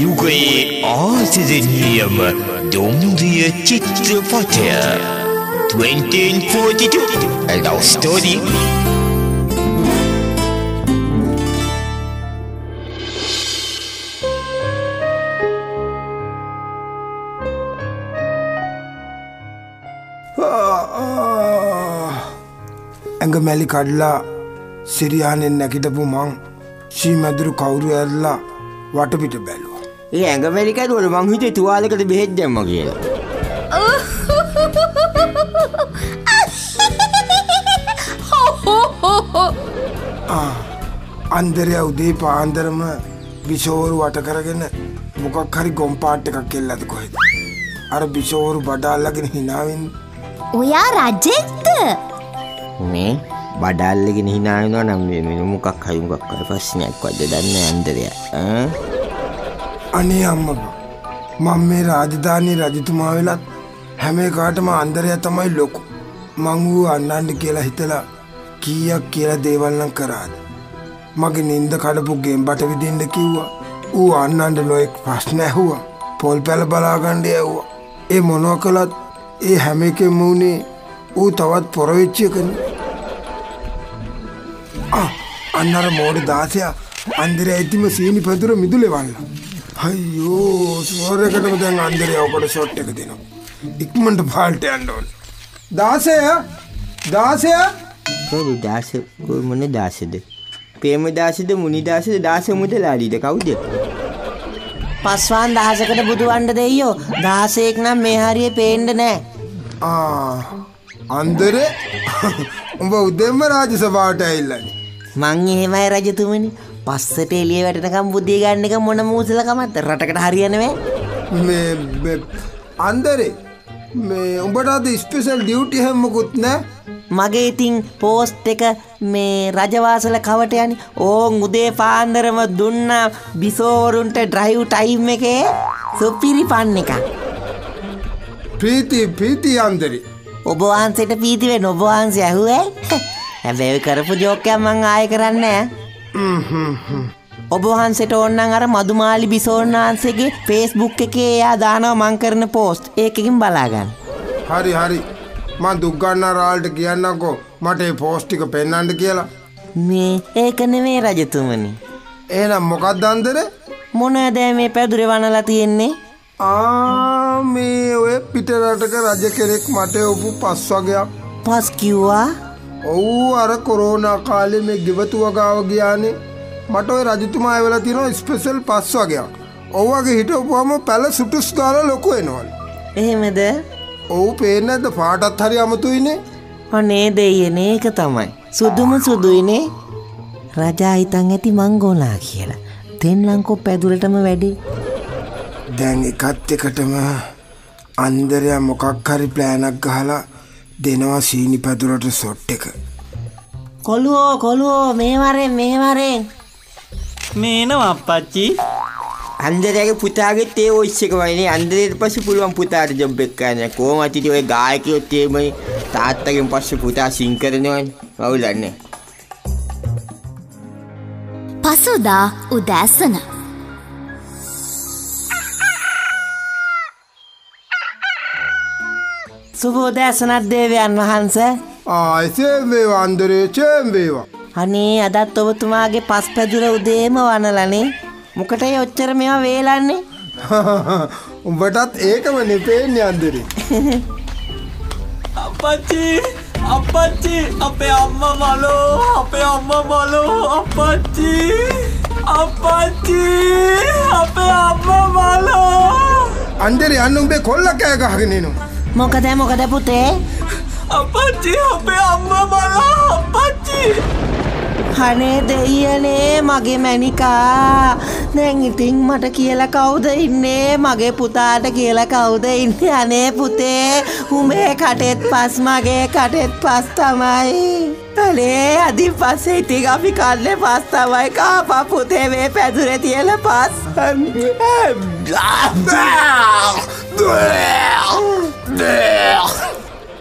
යුගයේ ආසදනීයම දුම්රිය චිත්‍රපටය 2042 A love story ඇඟ මැලි කඩලා සිරියානෙන් නැකිටපු මං ශීමැදුරු කවුරු ඇල්ලා වටපිට බැලුව. ඒ ඇඟමැලිකැතුවල මං හිතේ තුවාලකට බෙහෙත් දැම්ම කියලා. අන්දරය උදේ පාන්දරම බිෂෝරු වට කරගෙන මොකක් හරි ගොම්පාට් එකක් කෙල්ලද කොහෙද. අර බිෂෝරු බඩාල්ලගෙන හිනාවෙන් ඔයා රජෙක්ද මේ බඩල්ලගෙන හිනායනවා නම් මොකක් හයුමක් කර ප්‍රශ්නයක් වද දන්න අන්දරය අනේ අම්ම මං මේ රාජධානී රජතුමා වෙලත් හැම කාටම අන්දරය තමයි ලොකු. මං වූ අන්නන්ඩ කියලා හිතලා කීයක් කියලා දේවල්නම් කරාද. මගේ නින්ද කඩපු ගෙම් බට විදින්ට කිව්වා. ඌ අන්නන්ඩ නොෙක් ප්‍රශ්න ඇහුවා. පොල් පැල බලාගණ්ඩ ඇව්වා ඒ මොනෝ කළත් ඒ හැම එකෙම වුණේ ඌ තවත් පොරවෙච්චිය කන අන්නර මෝඩ දාසයා අන්දර ඇතිම සීනි පැතුර මිදුලෙවල්ල හයියෝ ස්වරකටම දැන් අන්දරය ඔකට ෂොට් එක දෙනවා. ඉක්මට පාල්ට අන්ඩෝන් දාසය දාසය. පොඩු දාස මොන දාසද? පේම දාසද මුනිදාසද දාස මුදලාලීද? කවුද? පස්වාන් දහසකට බුදුවන්ඩ දෙයෝ දාසයෙක් නම් මේ හරිය පේන්ඩ නෑ. අන්දර? උඹ උදෙම්ම රාජ සභාට ඇල්ලන්නේ මං එහෙමයි රජතුමනි පස්සට එලිය වැටනකම් බුද්ධිය ගන්න එක මොන මූසලකමත් රටකට හරියනවේ අන්දරේ මේ උඹට අද ස්පෙසල් ඩියුටි හැම්මකුත් නෑ මගේ ඉතින් පෝස්ට් එක මේ රජවාසල කවට යනි ඕන් උදේ පාන්දරම දුන්න බිසෝවරුන්ට ඩ්‍රයිව් ටයිම් එකේ සුපිරි පන්න එක ප්‍රීති ප්‍රීති අන්දරේ. ඔබවහන්සට පීතිවේ නොබවහන්සේ ඇහුවේ? හැබැයි කරපු ජෝකයක් මං ආය කරන්න ඔබවහන්සට ඔන්නන් අර මදුමාලි බිසෝන් වහන්සේගේ ෆේස්බුක් එකේ එයා දානව මං කරන පෝස්ට් ඒකකින් බලාගන්න. හරි හරි. මං දුක්ගන්න රාල්ට කියන්නකෝ. මට පෝස්්ටික පෙන්නන්ට කියලා. මේ ඒක නෙවේ රජතුමනි. ඒනම් මොකක්ද අන්දර? මොනදෑ මේ පැදුර වනලා තියෙන්නේ? ආ මේ ඔය පිටරටක රජ කෙනෙක් මට ඔපු පස් වගයක් පස් කිව්වා ඔවු අර කොරෝනා කාලෙ මේ ගෙවතු වගාව ගියානේ. මට ඔය රජතුමා ඇවල තිනවා ස්පෙසල් පස් වගයක් ඔව්වගේ හිටපුහම පැල සුටුස් දාල ලොකු එනවල් එහෙමද? ඔවු පේන ඇද පාටත් හරි අමතුයිනේ. අනේ දෙයන ඒක තමයි. සුදුම සුදුයිනේ. රජා හිතන් ඇති මංගෝනා කියලා. තෙන්ලංකො පැදුරටම වැඩි. දැන් එකත් එකටම අන්දරය මොකක් හරි ප්ලෑනක් ගහලා දෙනවා සීනි පැදුරට සොට් එක. කොළුවෝ කොළුවෝ මේවරෙන් මේවරෙන්. මේනවා අපච්චි අන්දරගේ පුතාගෙත් ඒ ඔස්ස එක වයිනේ. අන්දරයට පස්ස පුළුවන් පුතාට ජොබ් එක්කන්න කෝම අතිට ඔය ගායකයොත්තේමයි තාත්තගෙන් පස්ස පුතා සිංකරනවන් මවුලන්නේ? පසුදා උදෑසන සුබෝදෑසනත් දේවයන් වහන්ස. ආයිසේම් වේවා අන්දරේ චේම් වේවා. අනේ අදත් ඔබතුමාගේ පස් පැදුර උදේම වනලනේ. මොකට ඔච්චර මෙවා වේලන්නේ? උඹටත් ඒකම නෙපේන්නේ අන්දරේ. අපච්චි අපච්චි අපේ අම්ම මලෝ අපේ අම්ම මලෝ අපච්චි අපච්චි අපේ අම්ම මලෝ. අන්දරේ අන්න උඹේ කොල්ල කෑ ගහගෙනනවා මොකද මොකද පුතේ? අපච්චි අපේ අම්ම මලෝ අපච්චි හනේ දෙයියනේ මගේ මැනිකා දැන් ඉතින් මට කියලා කවුද ඉන්නේ? මගේ පුතාට කියලා කවුද ඉන්නේ? අනේ පුතේ උඹේ කටෙත් පස් මගේ කටෙත් පස් තමයි. අනේ අදි පස්සේ ඉතින් අපි කන්නේ පස් තමයි. කාපා පුතේ මේ පැදුරේ තියල පස්.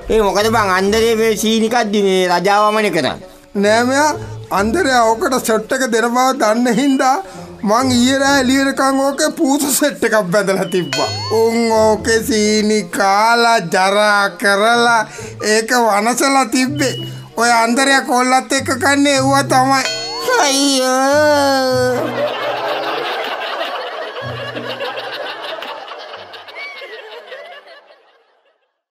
ඒ මොකද බං අන්දරේ මේ සීනිකක්දි මේ රජාවමන කරන්න නෑමයා අන්දරයා ඕකට සොට්ටක දෙන බව දන්න හින්දා මං ඊරෑ එලියනකං ඕකේ පූස සෙට් එකක් බැඳලා තිබ්බා. උන් ඕකේ සීනි කාලා ජරා කරලා ඒක වනසලා තිබ්බේ. ඔය අන්දරයා කොල්ලත් එක්ක කන්නේ ඌව තමයි. අයියෝ